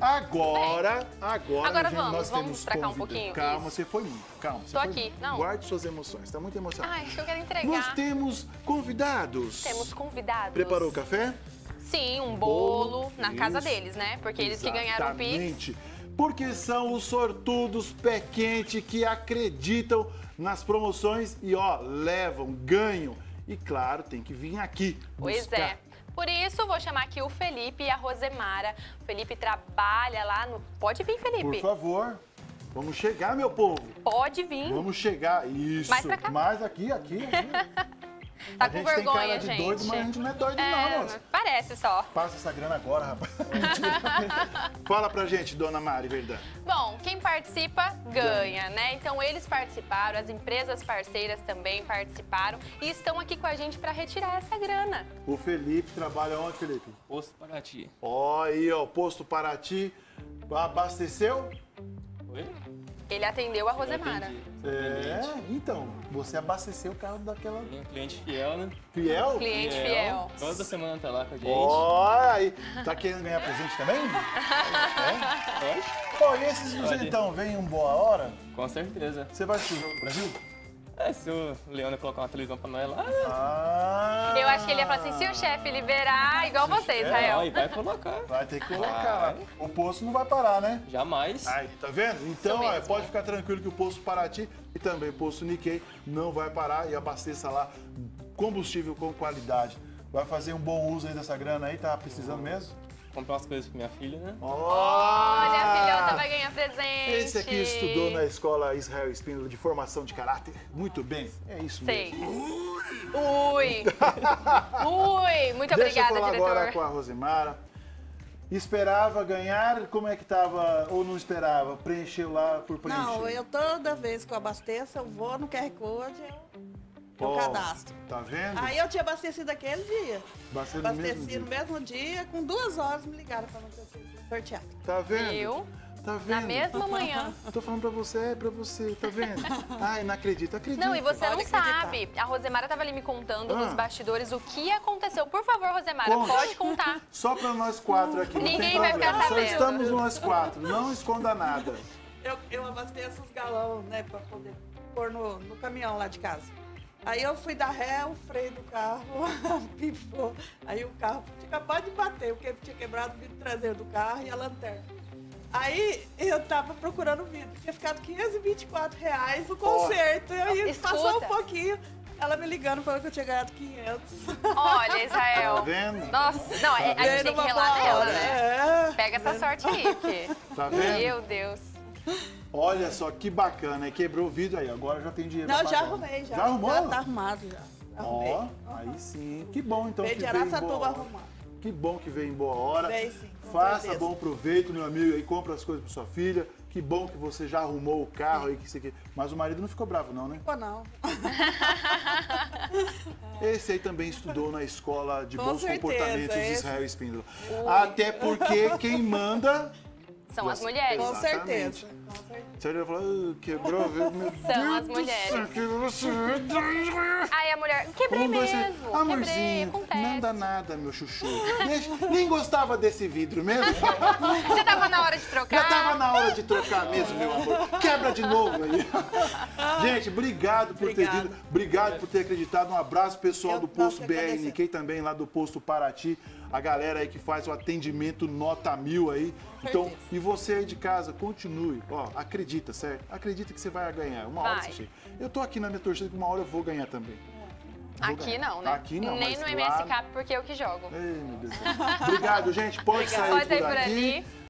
Agora, agora, Agora gente, vamos, nós vamos temos pra cá um pouquinho? Calma, Isso. você foi muito. Calma, Tô aqui, muito. não. Guarde suas emoções, tá muito emocionado. Ai, que eu quero entregar. Nós temos convidados. Temos convidados. Preparou o café? Sim, um bolo, na casa Isso. deles, né? Porque eles que ganharam o Pix. Porque são os sortudos pé quente que acreditam nas promoções e, ó, levam, ganham. E, claro, tem que vir aqui Pois buscar. é. Por isso, vou chamar aqui o Felipe e a Rosemara. O Felipe trabalha lá no. Pode vir, Por Felipe. favor, vamos chegar, meu povo. Pode vir. Vamos chegar. Isso. Mais. Mais aqui, aqui, aqui. Tá a com gente tem vergonha, cara de gente. doido, mas a gente não é doido É, não, moça. parece só. Passa essa grana agora, rapaz. Fala pra gente, dona Mari, verdade. Bom, quem participa ganha, né? Então eles participaram, as empresas parceiras também participaram e estão aqui com a gente para retirar essa grana. O Felipe trabalha onde, Felipe? Posto Paraty. Ó, aí, ó, posto Paraty. Abasteceu? Oi? Ele atendeu a Rosemara. É, então, você abasteceu o carro daquela Um cliente fiel, né? fiel? Cliente fiel. Toda semana tá lá com a gente. Ó, aí, tá querendo ganhar presente também? É? Pô, e esses duzentão vêm em boa hora? Com certeza. Você vai assistir o jogo do Brasil? É, se o Leandro colocar uma televisão pra nós lá, Ah! Eu acho que ele ia falar assim, se o chefe liberar, igual você, Israel. aí vai colocar. Vai ter que colocar. Vai. O poço não vai parar, né? Jamais. Aí, tá vendo? Então, ó, pode ficar tranquilo que o posto Paraty e também o posto Nikkei não vai parar e abasteça lá combustível com qualidade. Vai fazer um bom uso aí dessa grana aí, tá precisando mesmo? Comprar umas coisas pra minha filha, né? Olha, a filhota vai ganhar presente. Esse aqui estudou na escola Israel Espíndola de formação de caráter. Muito bem, é isso Sei. mesmo. Ui. Ui. Muito Deixa eu obrigada, falar diretor. agora com a Rosemara. Esperava ganhar? Como é que tava? Ou não esperava? Preencheu lá por preencher? Não, eu toda vez que eu abasteço, eu vou no QR Code, eu, eu Ó, cadastro. Tá vendo? Aí eu tinha abastecido aquele dia. Abasteceu no Abasteci mesmo dia. no mesmo dia, com duas horas me ligaram falando que eu tinha sorteado. Tá vendo? Viu? Tá vendo? Na mesma manhã. Tô falando pra você, é pra você, tá vendo? Ai, não acredito, acredito. Não, e você não Pode acreditar. sabe. A Rosemara tava ali me contando Ah. nos bastidores o que aconteceu. Por favor, Rosemara, Conte. pode contar. Só pra nós quatro aqui, não Ninguém vai ficar Só sabendo. estamos nós quatro, não esconda nada. Eu, eu abasteço os galão, né, pra poder pôr no, no caminhão lá de casa. Aí eu fui dar ré, o freio do carro pifou. Aí o carro tinha acabado de bater, porque tinha quebrado o vidro traseiro do carro e a lanterna. Aí eu tava procurando o vidro, tinha ficado 524 reais o conserto. E aí Escuta. passou um pouquinho, ela me ligando falando que eu tinha ganhado 500. Olha, Tá Israel. vendo? Nossa, não, é- a gente tem que relar nela, hora, né? é. Pega essa sorte aí, porque... Tá vendo? Meu Deus. Olha só que bacana, hein? quebrou o vidro aí, agora já tem dinheiro Não, pra já pagar. arrumei, já. Já arrumou? Já tá arrumado, já. Arrumei. Ó, aí sim. Que bom então Veio de Araçatuba hora. Que bom que veio em boa hora. Sim, Faça certeza. bom proveito, meu amigo, aí compra as coisas pra sua filha. Que bom que você já arrumou o carro aí que você quer. Mas o marido não ficou bravo não, né? Pô, não. Esse aí também estudou na escola de Com bons certeza, comportamentos esse- Israel Espíndola. Até porque quem manda São as mulheres. Com Exatamente. certeza. Com certeza. Você olha e fala, "Ah, quebrou, viu? Meu São Deus as do mulheres. quebrou, Aí a mulher, quebrei Um, dois, mesmo, quebrei, Amorzinho, acontece. não dá nada, meu chuchu. Deixa- nem gostava desse vidro mesmo. Já tava na hora de trocar. Já tava na hora de trocar mesmo, meu amor. Quebra de novo aí. Gente, obrigado por ter Obrigada. vindo. Obrigado por ter acreditado. Um abraço pessoal Eu- do posto BRNK também lá do posto Paraty. A galera aí que faz o atendimento nota mil aí. Então, e você aí de casa, continue. Ó, acredita, certo? Acredita que você vai ganhar. Uma hora Vai. você chega. Eu tô aqui na minha torcida que uma hora eu vou ganhar também. Vou Aqui ganhar. não, né? Aqui não, Nem no lá- MS Cap, porque eu que jogo. Ei, meu Deus. Obrigado, gente. Pode sair Pode por sair por aqui. ali.